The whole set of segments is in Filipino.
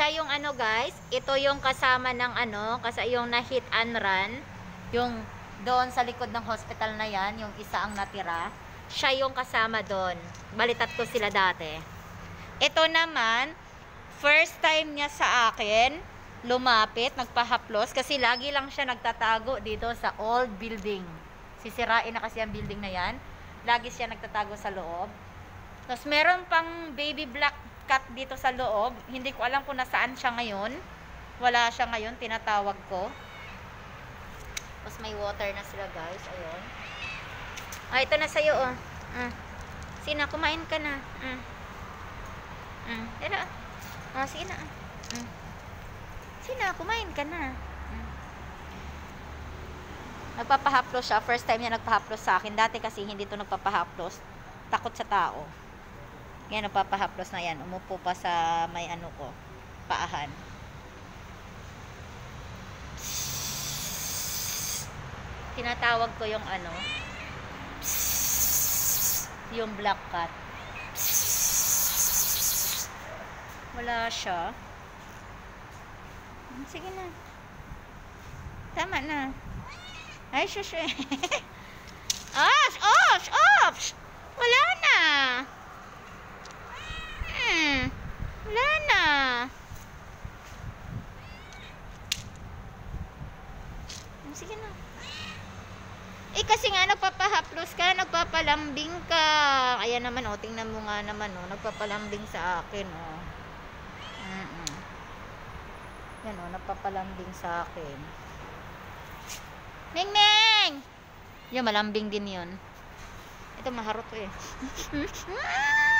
siya yung ano guys, ito yung kasama ng ano, kasi yung na hit and run, yung doon sa likod ng hospital na yan, yung isa ang natira, siya yung kasama doon. Balitat ko sila dati. Ito naman, first time niya sa akin, lumapit, nagpahaplos, kasi lagi lang siya nagtatago dito sa old building. Sisirain na kasi ang building na yan. Lagi siya nagtatago sa loob. Tapos meron pang baby black cat dito sa loob. Hindi ko alam kung nasaan siya ngayon. Wala siya ngayon, tinatawag ko. Tapos may water na sila guys. Ayun. Ah, ito na sa'yo oh. Mm. Sina, kumain ka na. Mm. Mm. Ah. Ah, sige na. Mm. Sina, kumain ka na. Mm. Nagpapahaplos siya. First time niya nagpahaplos sa akin. Dati kasi hindi to nagpapahaplos. Takot sa tao. Yan, nagpapahaplos na yan. Umupo pa sa may ano ko. Paahan. Tinatawag ko yung ano. Yung black cat. Wala siya. Sige na. Tama na. Ay, shush. Osh! Osh! Osh! Wala na. Hmm. Wala na. Sige na. Eh kasi nga nagpapahaplos ka, nagpapalambing ka. Ayan naman oh, tingnan mo nga naman oh, nagpapalambing sa akin oh. Mm. Yan oh, nagpapalambing sa akin. Ming Ming! Yan, malambing din yun. Ito, maharot ko eh.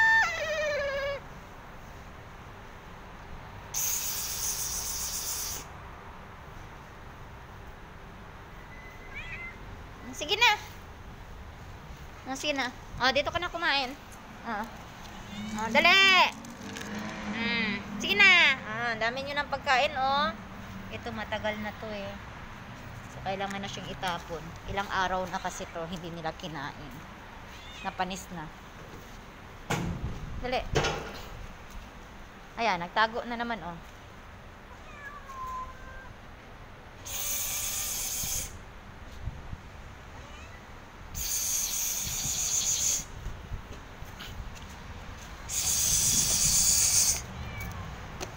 Sige na. Oh, sige na. Oh, dito ka na kumain. Oh. Oh, dali! Mm. Sige na. Ah, dami nyo ng pagkain, oh. Ito, matagal na to eh. So, kailangan na siyang itapon. Ilang araw na kasi to, hindi nila kinain. Napanis na. Dali. Ayan, nagtago na naman, oh.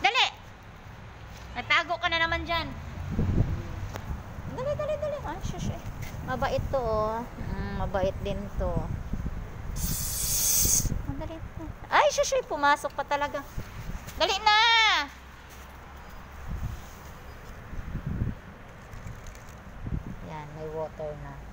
Dali! Natago ka na naman dyan. Dali, dali, dali. Ah, shush, eh. Mabait to, oh. Mm, mabait din to. Ah, dali. Ay, shush. Pumasok pa talaga. Dali na! Yan, may water na.